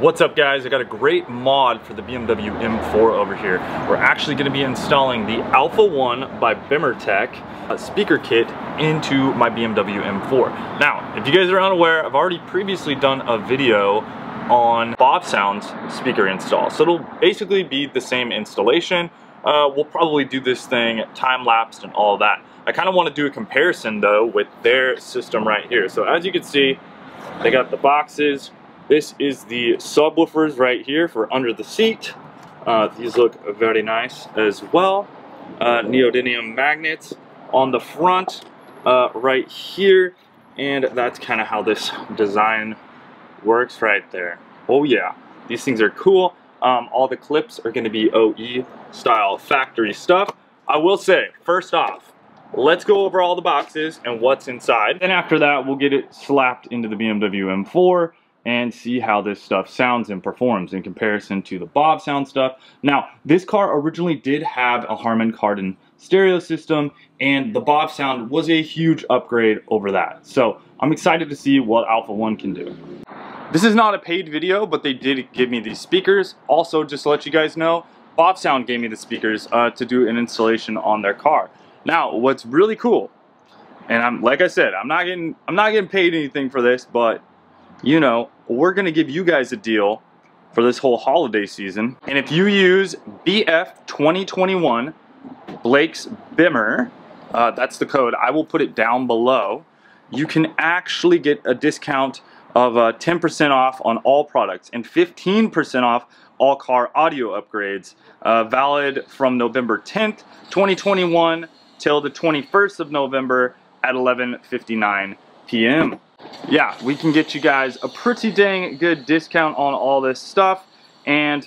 What's up guys? I got a great mod for the BMW M4 over here. We're actually gonna be installing the AlphaOne by BimmerTech speaker kit into my BMW M4. Now, if you guys are unaware, I've already previously done a video on BAVSOUND's speaker install. So it'll basically be the same installation. Uh, we'll probably do this thing time-lapsed and all that. I kind of want to do a comparison though with their system right here. So as you can see, they got the boxes, this is the subwoofers right here for under the seat. Uh, these look very nice as well. Uh, neodymium magnets on the front uh, right here. And that's kind of how this design works right there. Oh yeah, these things are cool. Um, all the clips are going to be OE style factory stuff. I will say, first off, let's go over all the boxes and what's inside. Then after that, we'll get it slapped into the BMW M4 and see how this stuff sounds and performs in comparison to the BAVSOUND stuff. Now, this car originally did have a Harman Kardon stereo system and the BAVSOUND was a huge upgrade over that. So I'm excited to see what AlphaOne can do. This is not a paid video, but they did give me these speakers. Also, just to let you guys know, BAVSOUND gave me the speakers uh, to do an installation on their car. Now, what's really cool, and I'm like I said, I'm not getting I'm not getting paid anything for this, but you know, we're gonna give you guys a deal for this whole holiday season. And if you use BF 2021 Blake's Bimmer, uh, that's the code, I will put it down below, you can actually get a discount of 10% uh, off on all products and 15% off all car audio upgrades, uh, valid from November 10th, 2021 till the 21st of November at 11.59 p.m yeah, we can get you guys a pretty dang good discount on all this stuff, and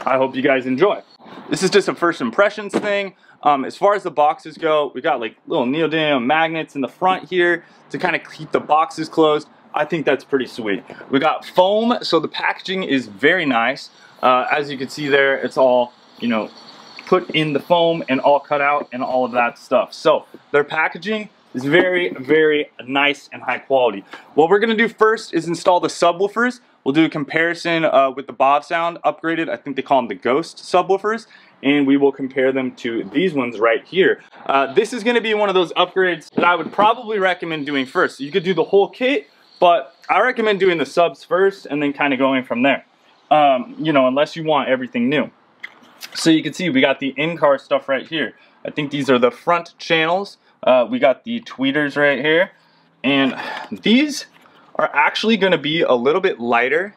I hope you guys enjoy. This is just a first impressions thing. Um, as far as the boxes go, we got like little neodymium magnets in the front here to kind of keep the boxes closed. I think that's pretty sweet. We got foam, so the packaging is very nice. Uh, as you can see there, it's all, you know, put in the foam and all cut out and all of that stuff. So their packaging is very, very nice and high quality. What we're gonna do first is install the subwoofers. We'll do a comparison uh, with the BAVSOUND upgraded, I think they call them the Ghost subwoofers, and we will compare them to these ones right here. Uh, this is gonna be one of those upgrades that I would probably recommend doing first. You could do the whole kit, but I recommend doing the subs first and then kind of going from there. Um, you know, unless you want everything new. So you can see we got the in-car stuff right here. I think these are the front channels. Uh, we got the tweeters right here. And these are actually going to be a little bit lighter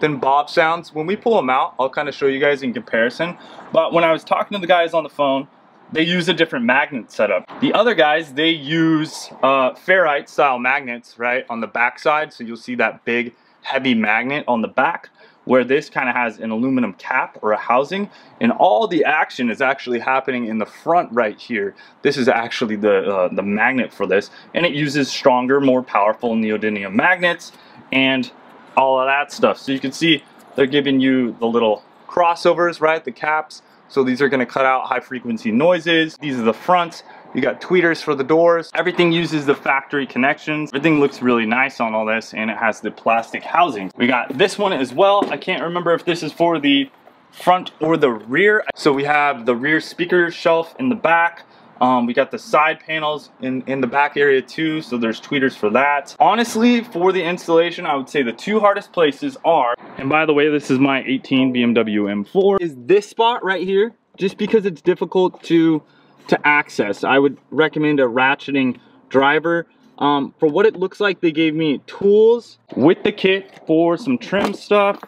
than BAVSOUND's. When we pull them out, I'll kind of show you guys in comparison. But when I was talking to the guys on the phone, they use a different magnet setup. The other guys, they use uh, ferrite style magnets, right, on the backside. So you'll see that big heavy magnet on the back where this kind of has an aluminum cap or a housing and all the action is actually happening in the front right here. This is actually the, uh, the magnet for this and it uses stronger, more powerful neodymium magnets and all of that stuff. So you can see they're giving you the little crossovers, right, the caps. So these are gonna cut out high frequency noises. These are the fronts. You got tweeters for the doors. Everything uses the factory connections. Everything looks really nice on all this and it has the plastic housing. We got this one as well. I can't remember if this is for the front or the rear. So we have the rear speaker shelf in the back. Um, we got the side panels in, in the back area too, so there's tweeters for that. Honestly, for the installation, I would say the two hardest places are, and by the way, this is my 18 BMW M4, is this spot right here, just because it's difficult to to access. I would recommend a ratcheting driver. Um, for what it looks like, they gave me tools with the kit for some trim stuff.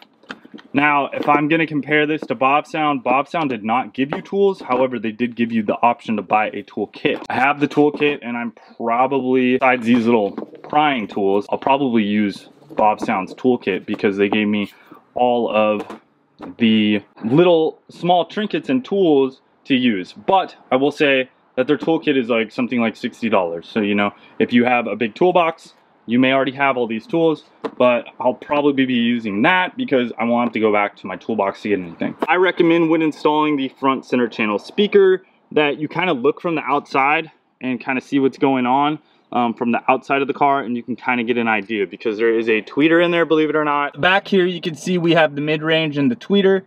Now, if I'm to compare this to BAVSOUND, Bob Sound did not give you tools. However, they did give you the option to buy a tool kit. I have the tool kit and I'm probably, besides these little prying tools, I'll probably use BAVSOUND's toolkit because they gave me all of the little small trinkets and tools to use. But I will say that their toolkit is like something like $60. So, you know, if you have a big toolbox, you may already have all these tools, but I'll probably be using that because I won't have to go back to my toolbox to get anything. I recommend when installing the front center channel speaker that you kind of look from the outside and kind of see what's going on. um, from the outside of the car and you can kind of get an idea because there is a tweeter in there, believe it or not. Back here, you can see we have the mid-range and the tweeter.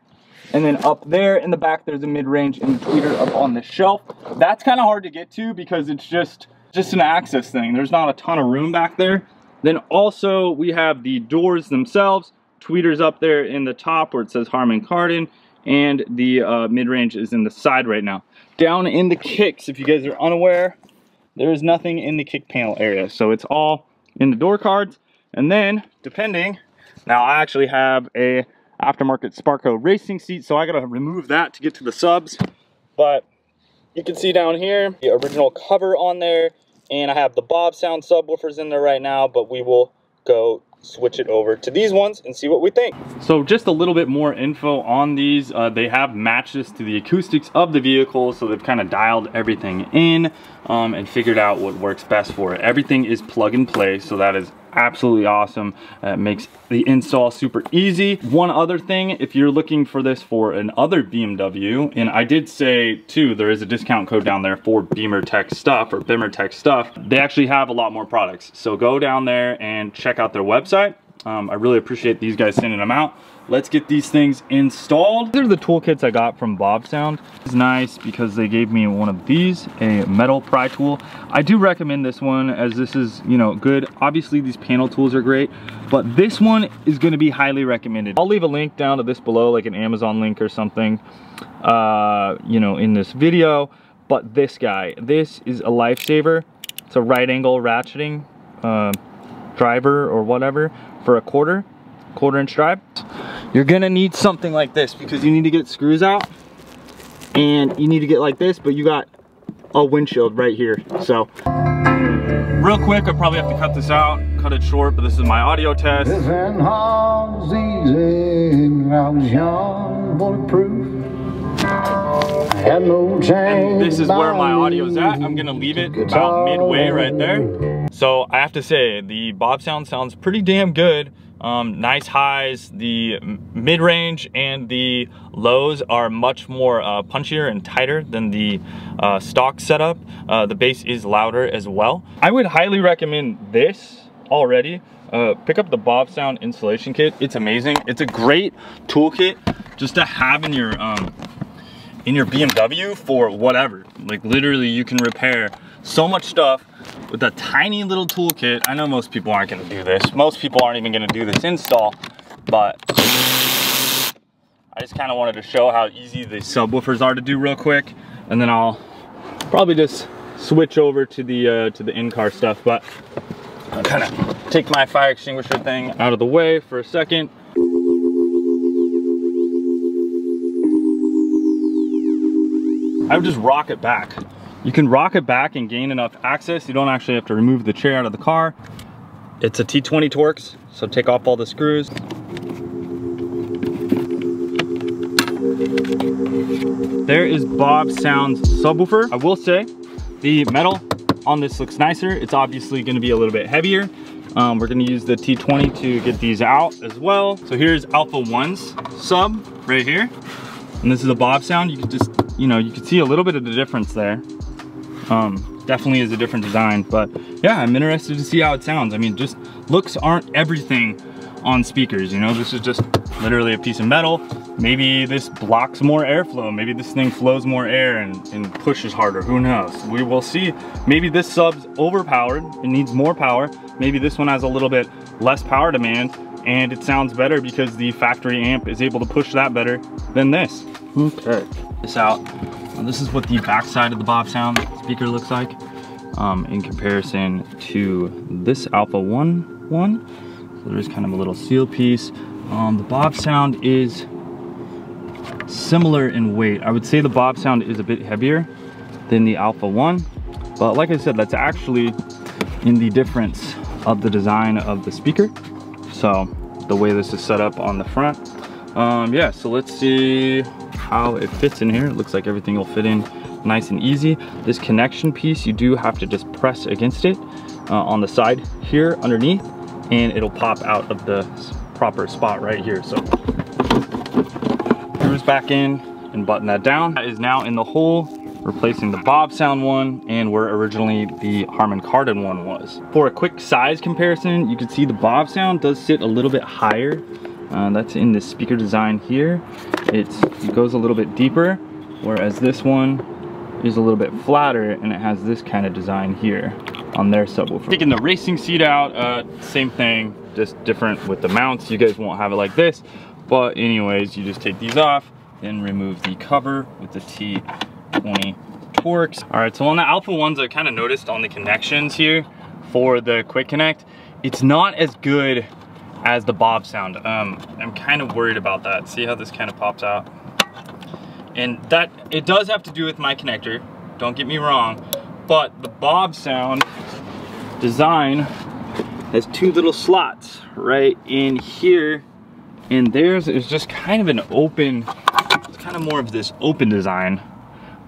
And then up there in the back, there's a mid-range and tweeter up on the shelf. That's kind of hard to get to because it's just, just an access thing. There's not a ton of room back there. Then also we have the doors themselves. Tweeters up there in the top where it says Harman Kardon and the uh, mid-range is in the side right now. Down in the kicks, if you guys are unaware, there is nothing in the kick panel area. So it's all in the door cards. And then, depending, now I actually have a aftermarket Sparco racing seat, so I gotta remove that to get to the subs. But you can see down here, the original cover on there, and I have the BAVSOUND subwoofers in there right now, but we will go switch it over to these ones and see what we think. So just a little bit more info on these. Uh, they have matches to the acoustics of the vehicle, so they've kind of dialed everything in um, and figured out what works best for it. Everything is plug and play, so that is absolutely awesome. Uh, makes the install super easy. One other thing, if you're looking for this for an other BMW, and I did say too, there is a discount code down there for Beamer Tech stuff or Bimmer Tech stuff. They actually have a lot more products. So go down there and check out their website. Um, I really appreciate these guys sending them out. Let's get these things installed. These are the toolkits I got from BAVSOUND. It's nice because they gave me one of these, a metal pry tool. I do recommend this one as this is, you know, good. Obviously these panel tools are great, but this one is gonna be highly recommended. I'll leave a link down to this below, like an Amazon link or something, uh, you know, in this video. But this guy, this is a lifesaver. It's a right angle ratcheting uh, driver or whatever for a quarter, quarter inch drive. You're gonna need something like this because you need to get screws out and you need to get like this, but you got a windshield right here. So real quick, I probably have to cut this out, cut it short, but this is my audio test. And this is where my audio is at. I'm gonna leave it about midway right there. So I have to say, the BAVSOUND sounds pretty damn good. Um, nice highs, the mid-range and the lows are much more uh, punchier and tighter than the uh, stock setup. Uh, the bass is louder as well. I would highly recommend this already. Uh, pick up the BAVSOUND installation kit. It's amazing. It's a great toolkit just to have in your um, in your BMW for whatever. Like literally you can repair so much stuff with a tiny little toolkit. I know most people aren't gonna do this. Most people aren't even gonna do this install, but I just kind of wanted to show how easy the subwoofers are to do real quick. And then I'll probably just switch over to the uh, to the in-car stuff. But I'll kind of take my fire extinguisher thing out of the way for a second. I would just rock it back. You can rock it back and gain enough access. You don't actually have to remove the chair out of the car. It's a T20 Torx, so take off all the screws. There is BAVSOUND's subwoofer. I will say, the metal on this looks nicer. It's obviously gonna be a little bit heavier. Um, we're gonna use the T20 to get these out as well. So here's AlphaOne's sub right here. And this is a BAVSOUND. You can just you know, you can see a little bit of the difference there. Um, definitely is a different design, but yeah, I'm interested to see how it sounds. I mean, just looks aren't everything on speakers, you know? This is just literally a piece of metal. Maybe this blocks more airflow. Maybe this thing flows more air and, and pushes harder, who knows? We will see. Maybe this sub's overpowered, it needs more power. Maybe this one has a little bit less power demand and it sounds better because the factory amp is able to push that better than this. Okay. This out. This is what the backside of the BAVSOUND speaker looks like um, in comparison to this AlphaOne one. So there's kind of a little seal piece. Um, the BAVSOUND is similar in weight. I would say the BAVSOUND is a bit heavier than the AlphaOne. But like I said, that's actually in the difference of the design of the speaker. So the way this is set up on the front. Um, yeah, so let's see how it fits in here. It looks like everything will fit in nice and easy. This connection piece, you do have to just press against it uh, on the side here underneath, and it'll pop out of the proper spot right here. So screws back in and button that down. That is now in the hole replacing the BAVSOUND one and where originally the Harman Kardon one was. For a quick size comparison, you can see the BAVSOUND does sit a little bit higher. Uh, that's in the speaker design here. It goes a little bit deeper, whereas this one is a little bit flatter and it has this kind of design here on their subwoofer. Taking the racing seat out, uh, same thing, just different with the mounts. You guys won't have it like this, but anyways, you just take these off, then remove the cover with the T20 Torx. All right, so on the AlphaOnes, I kind of noticed on the connections here for the Quick Connect, it's not as good as the BAVSOUND. Um, I'm kind of worried about that. See how this kind of pops out? And that, it does have to do with my connector, don't get me wrong, but the BAVSOUND design has two little slots right in here and theirs is just kind of an open it's kind of more of this open design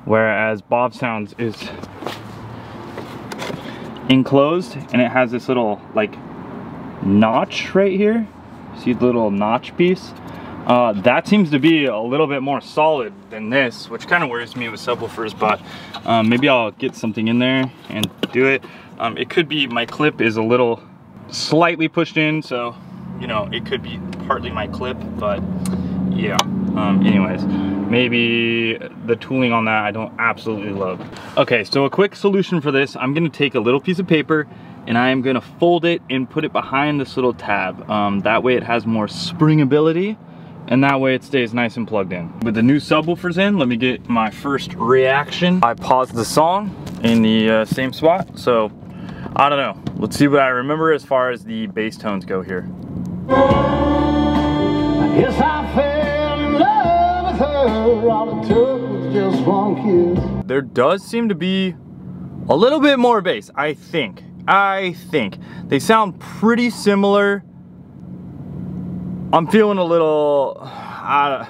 whereas BAVSOUND's is enclosed and it has this little like notch right here. See the little notch piece? Uh, that seems to be a little bit more solid than this which kind of worries me with subwoofers but um, maybe I'll get something in there and do it. Um, it could be my clip is a little slightly pushed in so you know it could be partly my clip but yeah. Um, anyways maybe the tooling on that I don't absolutely love. Okay so a quick solution for this. I'm gonna take a little piece of paper and I am gonna fold it and put it behind this little tab um, that way it has more springability and that way it stays nice and plugged in. With the new subwoofers in, let me get my first reaction. I paused the song in the uh, same spot, so I don't know. Let's see what I remember as far as the bass tones go here. Yes, I fell in love with her. All it took was just one kiss. There does seem to be a little bit more bass, I think. I think. They sound pretty similar. I'm feeling a little, uh,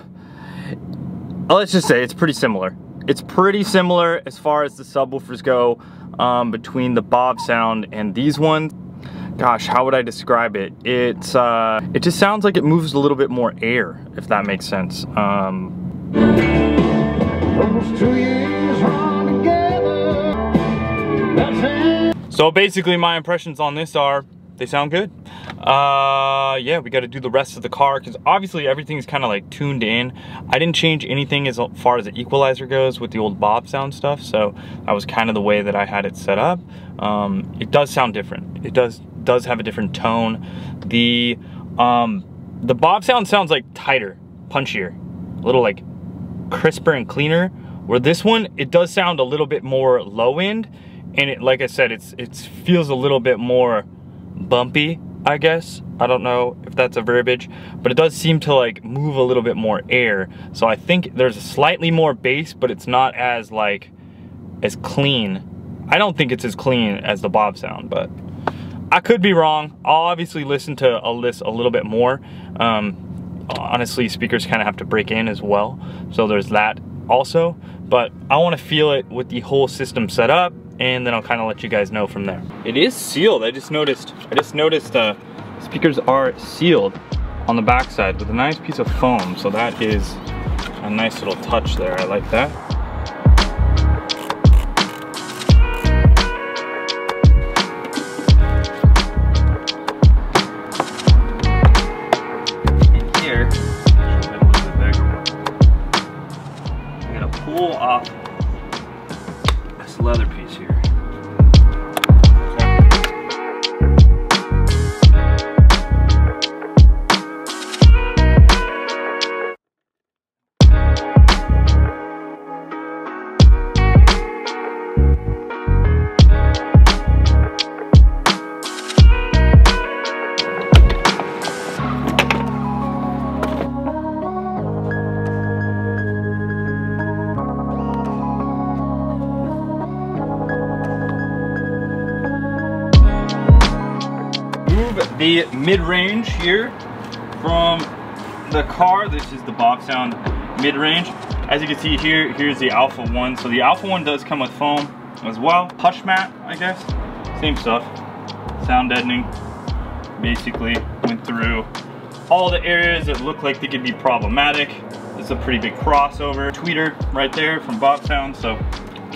let's just say it's pretty similar. It's pretty similar as far as the subwoofers go um, between the BAVSOUND and these ones. Gosh, how would I describe it? It's, uh, it just sounds like it moves a little bit more air, if that makes sense. Um, so basically my impressions on this are, they sound good. Uh, yeah, we got to do the rest of the car because obviously everything's kind of like tuned in. I didn't change anything as far as the equalizer goes with the old BAVSOUND stuff, so that was kind of the way that I had it set up. Um, it does sound different. It does does have a different tone. The um, the BAVSOUND sounds like tighter, punchier, a little like crisper and cleaner. Where this one, it does sound a little bit more low end, and it, like I said, it's it feels a little bit more bumpy I guess. I don't know if that's a verbiage, but it does seem to like move a little bit more air. So I think there's a slightly more bass, but it's not as like, as clean. I don't think it's as clean as the BAVSOUND, but I could be wrong. I'll obviously listen to a list a little bit more. Um, honestly, speakers kind of have to break in as well. So there's that also, but I want to feel it with the whole system set up and then I'll kind of let you guys know from there. It is sealed. I just noticed. I just noticed uh, speakers are sealed on the backside with a nice piece of foam. So that is a nice little touch there. I like that. Mid-range here from the car. This is the BAVSOUND mid-range. As you can see here, here's the AlphaOne. So the AlphaOne does come with foam as well. Hush mat, I guess. Same stuff. Sound deadening. Basically went through all the areas that look like they could be problematic. It's a pretty big crossover. Tweeter right there from BAVSOUND. So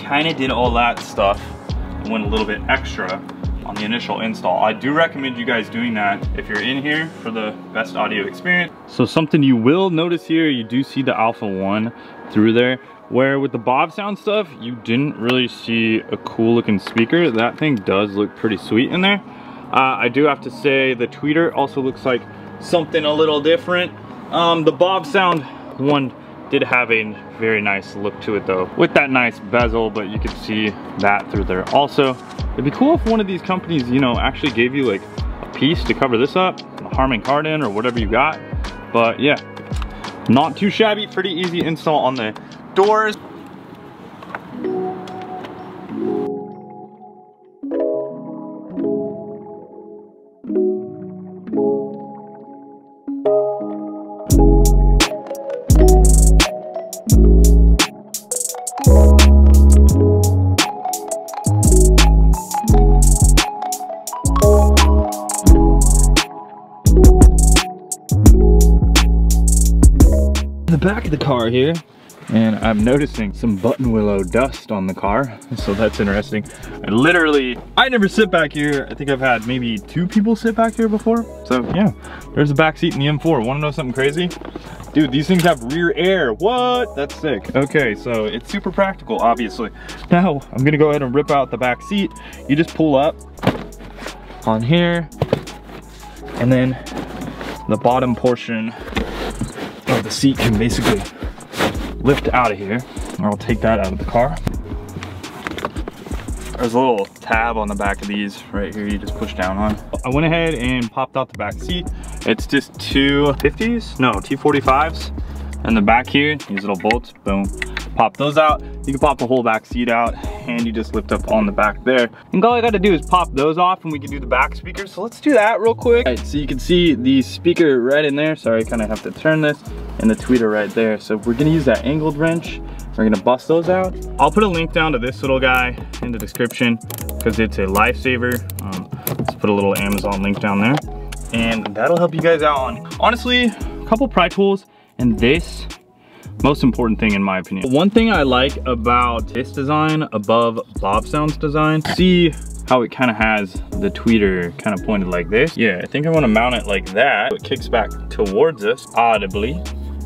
kind of did all that stuff went a little bit extra on the initial install. I do recommend you guys doing that if you're in here for the best audio experience. So something you will notice here, you do see the AlphaOne through there, where with the BAVSOUND stuff, you didn't really see a cool looking speaker. That thing does look pretty sweet in there. Uh, I do have to say the tweeter also looks like something a little different. Um, the BAVSOUND one did have a very nice look to it though, with that nice bezel, but you can see that through there also. It'd be cool if one of these companies, you know, actually gave you like a piece to cover this up, the Harman Kardon or whatever you got. But yeah, not too shabby, pretty easy install on the doors. Here. And I'm noticing some Buttonwillow dust on the car so that's interesting. I literally I never sit back here. I think I've had maybe two people sit back here before. So yeah there's the back seat in the M4 want to know something crazy? Dude these things have rear air. What? That's sick. Okay so it's super practical obviously. Now I'm gonna go ahead and rip out the back seat. You just pull up on here and then the bottom portion of the seat can basically lift out of here. Or I'll take that out of the car. There's a little tab on the back of these right here you just push down on. I went ahead and popped out the back seat. It's just two 50s, no, T45s. And the back here, these little bolts, boom. Pop those out. You can pop the whole back seat out and you just lift up on the back there. And all I gotta do is pop those off and we can do the back speakers. So let's do that real quick. All right, so you can see the speaker right in there. Sorry, I kinda have to turn this and the tweeter right there. So we're gonna use that angled wrench. We're gonna bust those out. I'll put a link down to this little guy in the description because it's a lifesaver. Um, let's put a little Amazon link down there. And that'll help you guys out on, honestly, a couple pry tools and this most important thing in my opinion. One thing I like about this design above BAVSOUND's design, see how it kind of has the tweeter kind of pointed like this. Yeah, I think I want to mount it like that. It kicks back towards us audibly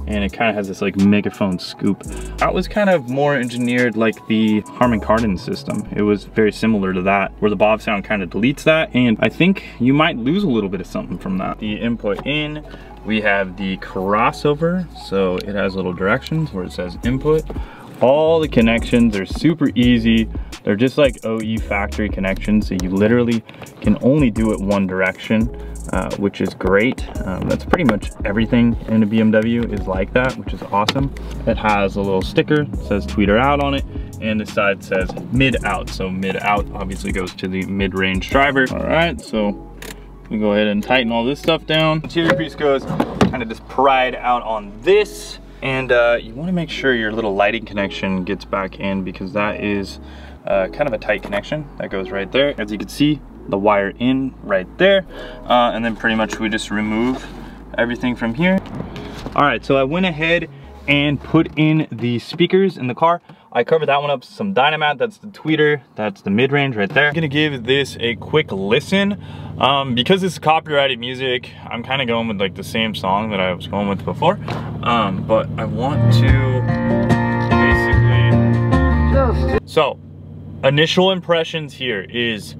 and it kind of has this like megaphone scoop. That was kind of more engineered like the Harman Kardon system. It was very similar to that, where the BAVSOUND kind of deletes that, and I think you might lose a little bit of something from that. The input in, we have the crossover, so it has little directions where it says input. All the connections are super easy. They're just like OE factory connections, so you literally can only do it one direction uh, which is great. Um, that's pretty much everything in a BMW is like that, which is awesome. It has a little sticker, says tweeter out on it, and the side says mid out. So mid out obviously goes to the mid-range driver. All right, so we go ahead and tighten all this stuff down. Interior piece goes kind of just pried out on this. And uh, you wanna make sure your little lighting connection gets back in because that is uh, kind of a tight connection that goes right there. As you can see, the wire in right there. Uh, and then pretty much we just remove everything from here. All right, so I went ahead and put in the speakers in the car. I covered that one up some Dynamat, that's the tweeter, that's the mid-range right there. I'm gonna give this a quick listen. Um, because it's copyrighted music, I'm kind of going with like the same song that I was going with before. Um, but I want to basically, so initial impressions here is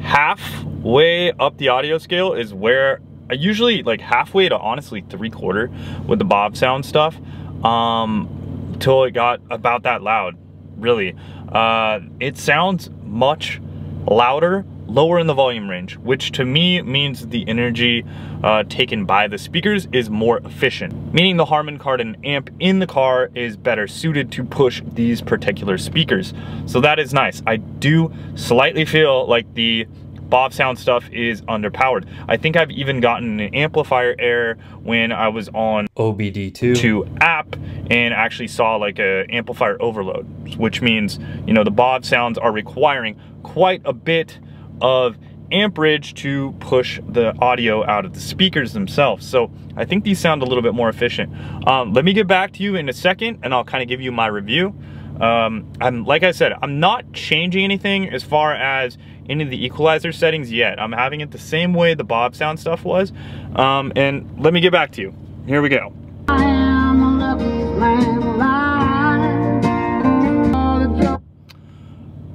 halfway up the audio scale is where I usually like halfway to honestly three quarter with the BAVSOUND stuff um, till it got about that loud, really. Uh, it sounds much louder, lower in the volume range, which to me means the energy uh, taken by the speakers is more efficient, meaning the Harman Kardon amp in the car is better suited to push these particular speakers. So that is nice. I do slightly feel like the BAVSOUND stuff is underpowered. I think I've even gotten an amplifier error when I was on OBD2 to app and actually saw like a amplifier overload, which means, you know, the BAVSOUNDs are requiring quite a bit of amperage to push the audio out of the speakers themselves. So I think these sound a little bit more efficient. Um, let me get back to you in a second and I'll kind of give you my review. Um, I'm like I said, I'm not changing anything as far as any of the equalizer settings yet. I'm having it the same way the BAVSOUND stuff was. Um, and let me get back to you. Here we go.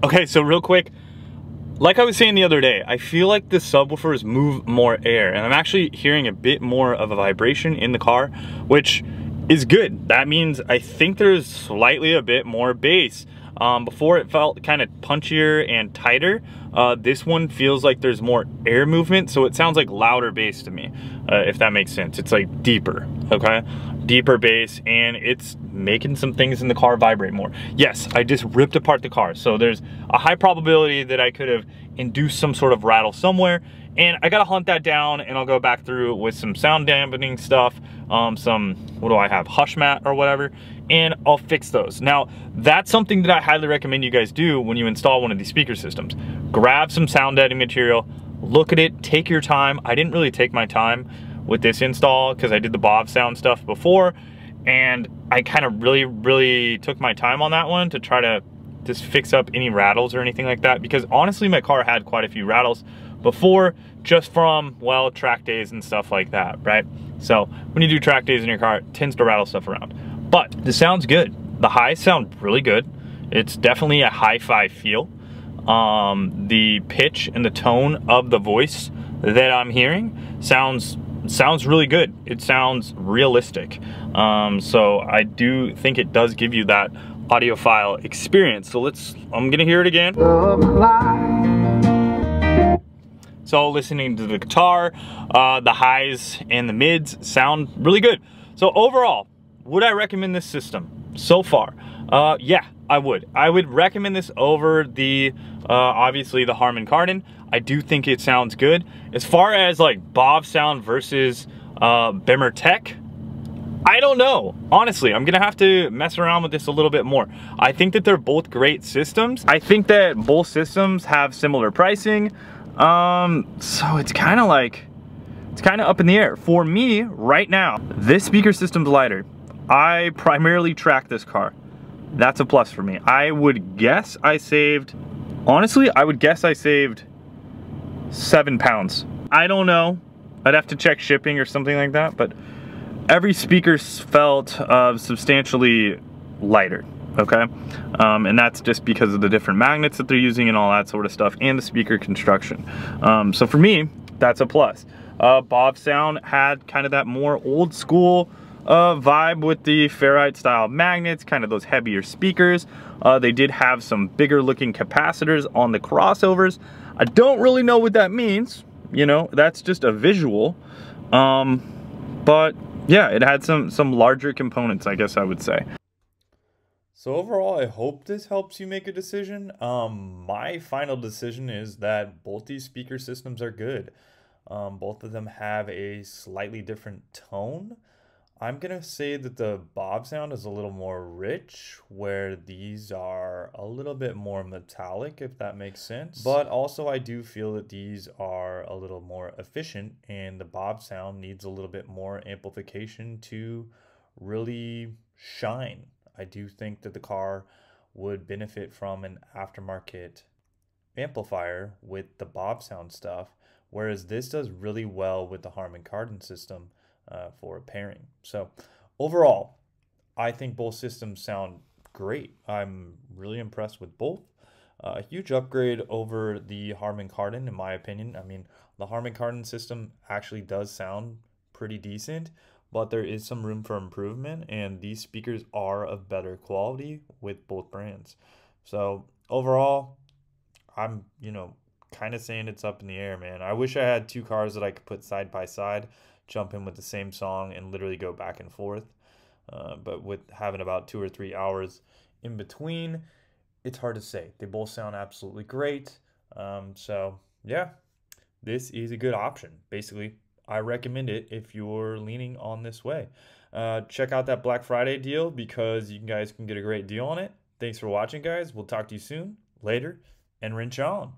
Okay, so real quick, like I was saying the other day, I feel like the subwoofers move more air and I'm actually hearing a bit more of a vibration in the car, which is good. That means I think there's slightly a bit more bass. Um, before it felt kind of punchier and tighter, uh, this one feels like there's more air movement, so it sounds like louder bass to me, uh, if that makes sense. It's like deeper, okay? Deeper bass, and it's making some things in the car vibrate more. Yes, I just ripped apart the car, so there's a high probability that I could have induced some sort of rattle somewhere, and I gotta hunt that down and I'll go back through with some sound dampening stuff, um, some, what do I have, hush mat or whatever, and I'll fix those. Now, that's something that I highly recommend you guys do when you install one of these speaker systems. Grab some sound deadening material, look at it, take your time. I didn't really take my time with this install because I did the BAVSOUND stuff before, and I kind of really, really took my time on that one to try to just fix up any rattles or anything like that because honestly my car had quite a few rattles before just from well track days and stuff like that right so when you do track days in your car it tends to rattle stuff around but the sound's good. The highs sound really good. It's definitely a hi-fi feel. Um, the pitch and the tone of the voice that I'm hearing sounds sounds really good. It sounds realistic. Um, so I do think it does give you that audiophile experience. So let's, I'm gonna hear it again. So listening to the guitar, uh, the highs and the mids sound really good. So overall, would I recommend this system so far? Uh, yeah, I would. I would recommend this over the, uh, obviously the Harman Kardon. I do think it sounds good. As far as like BAVSOUND versus uh, Bimmer Tech, I don't know. Honestly, I'm gonna have to mess around with this a little bit more. I think that they're both great systems. I think that both systems have similar pricing. Um, so it's kind of like, it's kind of up in the air. For me, right now, this speaker system's lighter. I primarily track this car. That's a plus for me. I would guess I saved, honestly, I would guess I saved seven pounds. I don't know. I'd have to check shipping or something like that, but every speaker felt uh, substantially lighter, okay? Um, and that's just because of the different magnets that they're using and all that sort of stuff and the speaker construction. Um, so for me, that's a plus. Uh, BAVSOUND had kind of that more old school, uh, vibe with the ferrite style magnets, kind of those heavier speakers. Uh, they did have some bigger looking capacitors on the crossovers. I don't really know what that means. You know, that's just a visual. Um, but yeah, it had some, some larger components, I guess I would say. So overall, I hope this helps you make a decision. Um, my final decision is that both these speaker systems are good. Um, both of them have a slightly different tone. I'm gonna say that the BAVSOUND is a little more rich, where these are a little bit more metallic, if that makes sense. But also, I do feel that these are a little more efficient, and the BAVSOUND needs a little bit more amplification to really shine. I do think that the car would benefit from an aftermarket amplifier with the BAVSOUND stuff, whereas this does really well with the Harman Kardon system uh, for pairing. So overall, I think both systems sound great. I'm really impressed with both. Uh, a huge upgrade over the Harman Kardon, in my opinion. I mean, the Harman Kardon system actually does sound pretty decent, but there is some room for improvement, and these speakers are of better quality with both brands. So overall, I'm, you know, kind of saying it's up in the air, man. I wish I had two cars that I could put side by side jump in with the same song and literally go back and forth. Uh, but with having about two or three hours in between, it's hard to say. They both sound absolutely great. Um, so, yeah, this is a good option. Basically, I recommend it if you're leaning on this way. Uh, check out that Black Friday deal because you guys can get a great deal on it. Thanks for watching, guys. We'll talk to you soon, later, and wrench on.